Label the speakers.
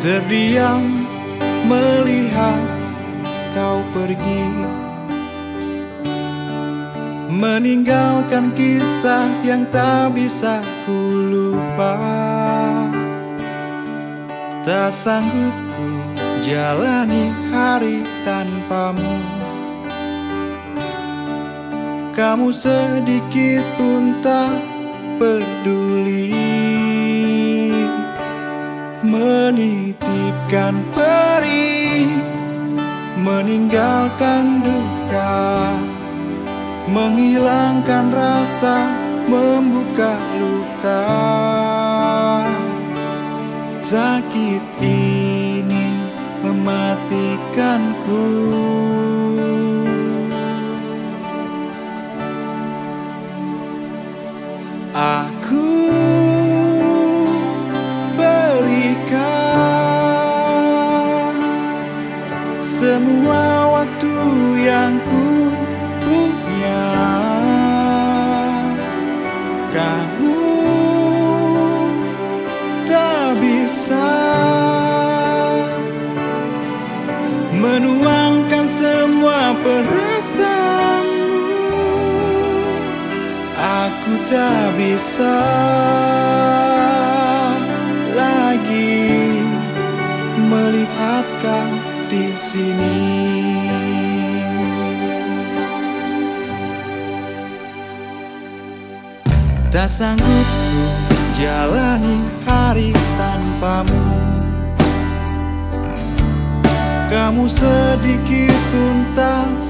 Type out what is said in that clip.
Speaker 1: Terdiam melihat kau pergi. Meninggalkan kisah yang tak bisa ku lupa. Tak sanggup ku jalani hari tanpamu. Kamu sedikit pun Perih Meninggalkan duka Menghilangkan rasa Membuka luka. Sakit ini mematikanku. Aku semua waktu yang ku punya. Kamu tak bisa menuangkan semua perasaanmu. Aku tak bisa lagi melihat kau di sini. Tak sanggup ku jalani hari tanpamu Kamu sedikit pun tak